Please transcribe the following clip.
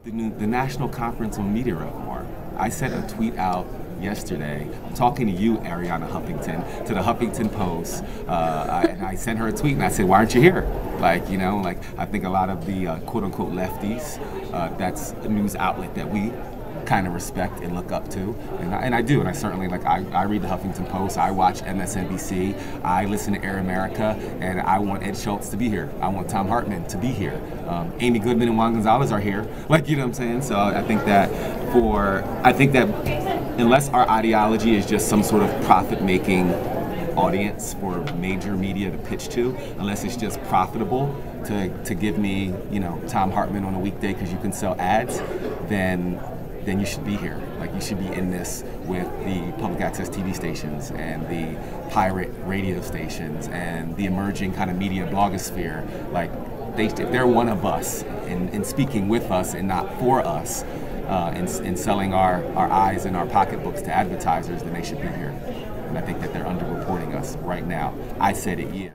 The, new, the National Conference on Media Reform. I sent a tweet out yesterday. Talking to you, Arianna Huffington, to the Huffington Post, uh, and I sent her a tweet and I said, "Why aren't you here?" Like, you know, like I think a lot of the uh, quote unquote lefties, uh, that's a news outlet that we kind of respect and look up to, and I, and I do, and I certainly like. I, I read the Huffington Post, I watch MSNBC, I listen to Air America, and I want Ed Schultz to be here. I want Thom Hartmann to be here. Um, Amy Goodman and Juan Gonzalez are here. Like you know what I'm saying. So I think that for I think that unless our ideology is just some sort of profit-making audience for major media to pitch to, unless it's just profitable to, to give me, you know, Thom Hartmann on a weekday because you can sell ads, then then you should be here. Like you should be in this with the public access TV stations and the pirate radio stations and the emerging kind of media blogosphere. Like they, if they're one of us and, speaking with us and not for us, uh, and selling our, our eyes and our pocketbooks to advertisers, then they should be here. And I think that they're underreporting us right now. I said it, yeah.